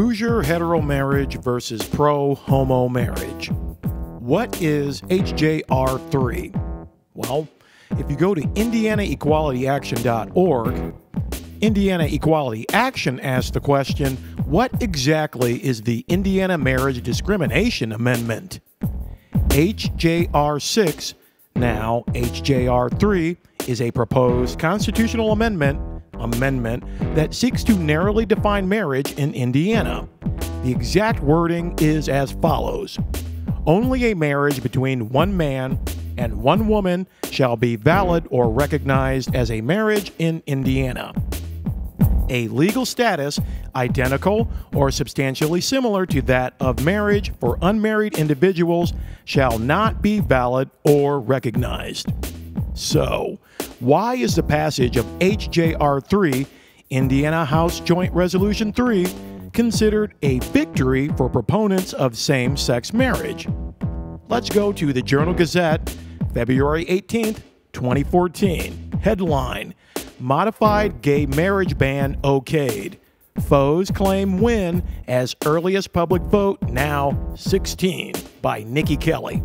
Hoosier hetero marriage versus pro homo marriage. What is HJR3? Well, if you go to IndianaEqualityAction.org, Indiana Equality Action asked the question What exactly is the Indiana Marriage Discrimination Amendment? HJR 6, now HJR 3, is a proposed constitutional amendment amendment that seeks to narrowly define marriage in Indiana. The exact wording is as follows Only a marriage between one man and one woman shall be valid or recognized as a marriage in Indiana. A legal status identical or substantially similar to that of marriage for unmarried individuals shall not be valid or recognized. So, why is the passage of HJR 3, Indiana House Joint Resolution 3, considered a victory for proponents of same sex marriage? Let's go to the Journal Gazette, February 18th, 2014. Headline Modified Gay Marriage Ban Okayed. Foes claim win as earliest public vote, now 16, by Nikki Kelly.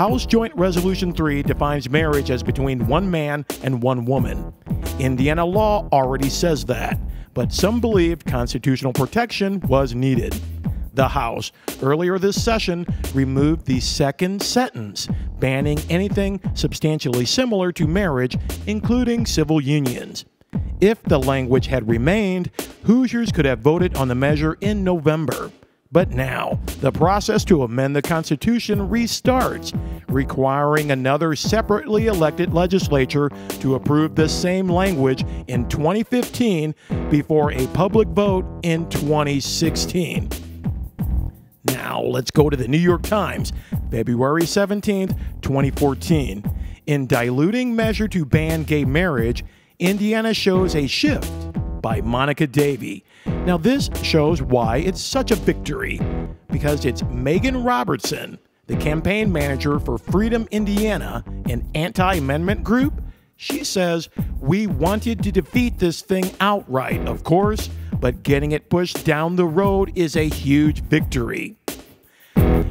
House Joint Resolution 3 defines marriage as between one man and one woman. Indiana law already says that, but some believed constitutional protection was needed. The House, earlier this session, removed the second sentence, banning anything substantially similar to marriage, including civil unions. If the language had remained, Hoosiers could have voted on the measure in November. But now, the process to amend the Constitution restarts, requiring another separately elected legislature to approve the same language in 2015 before a public vote in 2016. Now, let's go to the New York Times, February 17, 2014. In diluting measure to ban gay marriage, Indiana shows a shift by Monica Davey. Now, this shows why it's such a victory because it's Megan Robertson, the campaign manager for Freedom Indiana, an anti amendment group. She says, We wanted to defeat this thing outright, of course, but getting it pushed down the road is a huge victory.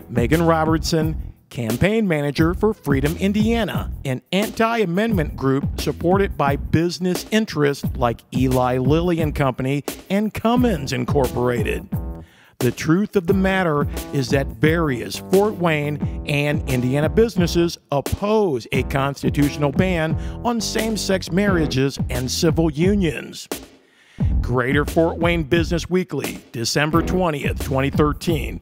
Megan Robertson campaign manager for Freedom Indiana, an anti amendment group supported by business interests like Eli Lilly and Company and Cummins Incorporated. The truth of the matter is that various Fort Wayne and Indiana businesses oppose a constitutional ban on same sex marriages and civil unions. Greater Fort Wayne Business Weekly, December 20th, 2013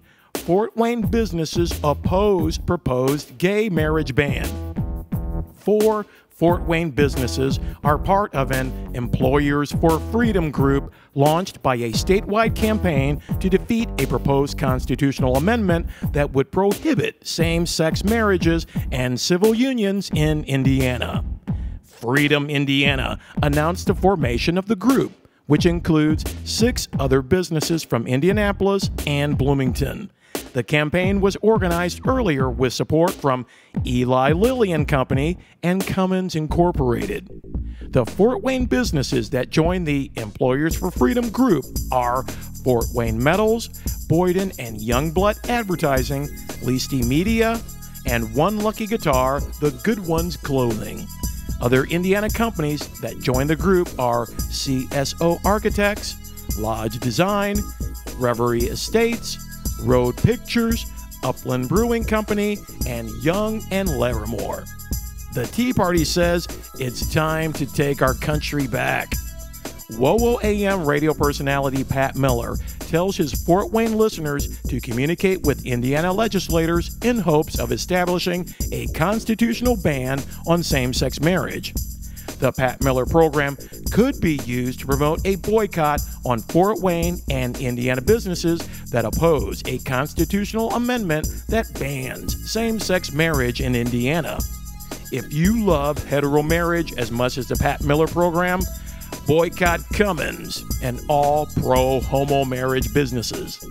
Fort Wayne businesses oppose proposed gay marriage ban. Four Fort Wayne businesses are part of an Employers for Freedom group launched by a statewide campaign to defeat a proposed constitutional amendment that would prohibit same sex marriages and civil unions in Indiana. Freedom Indiana announced the formation of the group, which includes six other businesses from Indianapolis and Bloomington. The campaign was organized earlier with support from Eli Lilly and Company and Cummins Incorporated. The Fort Wayne businesses that join the Employers for Freedom group are Fort Wayne Metals, Boyden and Youngblood Advertising, Leasty Media, and One Lucky Guitar, The Good Ones Clothing. Other Indiana companies that join the group are CSO Architects, Lodge Design, Reverie Estates, Road Pictures, Upland Brewing Company, and Young and Laramore. The Tea Party says it's time to take our country back. WOWO AM radio personality Pat Miller tells his Fort Wayne listeners to communicate with Indiana legislators in hopes of establishing a constitutional ban on same sex marriage. The Pat Miller program could be used to promote a boycott on Fort Wayne and Indiana businesses that oppose a constitutional amendment that bans same sex marriage in Indiana. If you love hetero marriage as much as the Pat Miller program, boycott Cummins and all pro homo marriage businesses.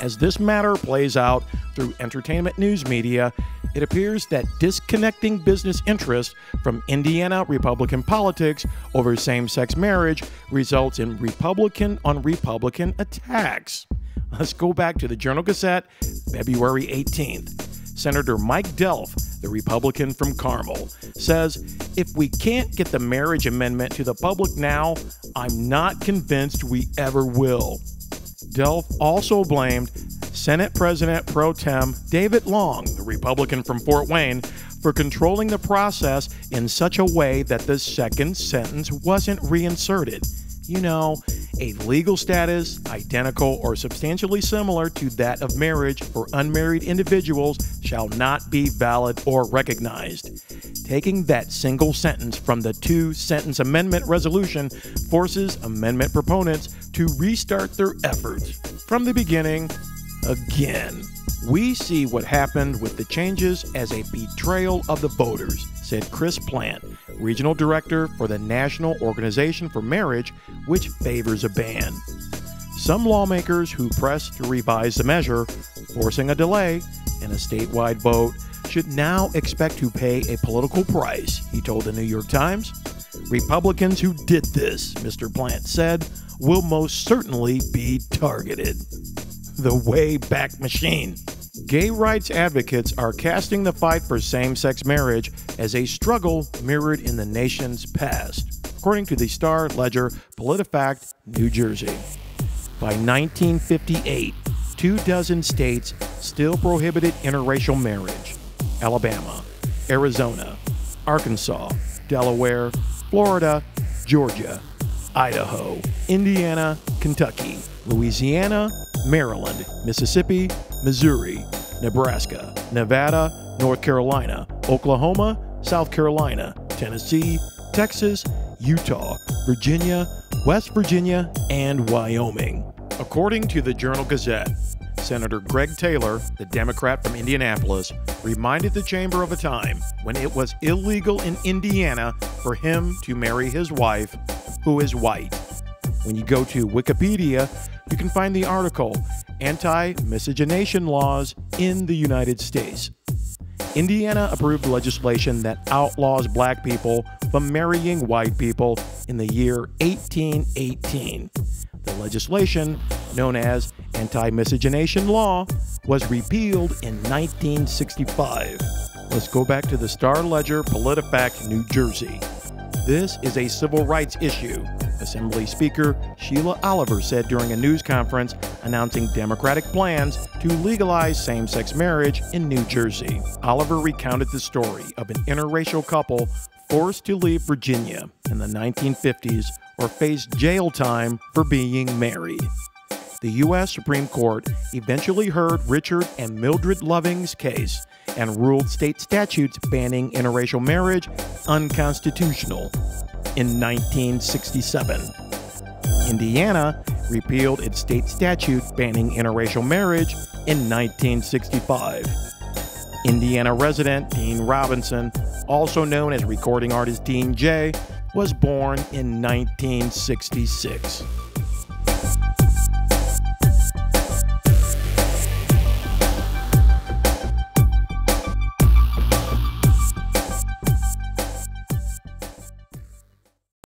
As this matter plays out through entertainment news media, it appears that disconnecting business interests from Indiana Republican politics over same sex marriage results in Republican on Republican attacks. Let's go back to the Journal Gazette, February 18th. Senator Mike Delph, the Republican from Carmel, says if we can't get the marriage amendment to the public now, I'm not convinced we ever will. Delph also blamed Senate President pro tem David Long, the Republican from Fort Wayne, for controlling the process in such a way that the second sentence wasn't reinserted. You know, a legal status identical or substantially similar to that of marriage for unmarried individuals shall not be valid or recognized. Taking that single sentence from the two sentence amendment resolution forces amendment proponents to restart their efforts from the beginning again. We see what happened with the changes as a betrayal of the voters, said Chris Plante, Regional Director for the National Organization for Marriage, which favors a ban. Some lawmakers who pressed to revise the measure, forcing a delay in a statewide vote, should now expect to pay a political price, he told the New York Times. Republicans who did this, Mr. Plante said, will most certainly be targeted. The Wayback Machine. Gay rights advocates are casting the fight for same sex marriage as a struggle mirrored in the nation's past, according to the Star Ledger PolitiFact, New Jersey. By 1958, two dozen states still prohibited interracial marriage Alabama, Arizona, Arkansas, Delaware, Florida, Georgia, Idaho, Indiana, Kentucky, Louisiana, Maryland, Mississippi, Missouri, Nebraska, Nevada, North Carolina, Oklahoma, South Carolina, Tennessee, Texas, Utah, Virginia, West Virginia, and Wyoming. According to the Journal Gazette, Senator Greg Taylor, the Democrat from Indianapolis, reminded the chamber of a time when it was illegal in Indiana for him to marry his wife, who is white. When you go to Wikipedia, you can find the article Anti Miscegenation Laws in the United States. Indiana approved legislation that outlaws black people from marrying white people in the year 1818. The legislation, known as Anti Miscegenation Law, was repealed in 1965. Let's go back to the Star Ledger PolitiFact, New Jersey. This is a civil rights issue Assembly Speaker Sheila Oliver said during a news conference announcing Democratic plans to legalize same sex marriage in New Jersey. Oliver recounted the story of an interracial couple forced to leave Virginia in the 1950s or face jail time for being married. The U.S. Supreme Court eventually heard Richard and Mildred Loving's case and ruled state statutes banning interracial marriage unconstitutional in 1967. Indiana repealed its state statute banning interracial marriage in 1965. Indiana resident Dean Robinson, also known as recording artist Dean Jay, was born in 1966.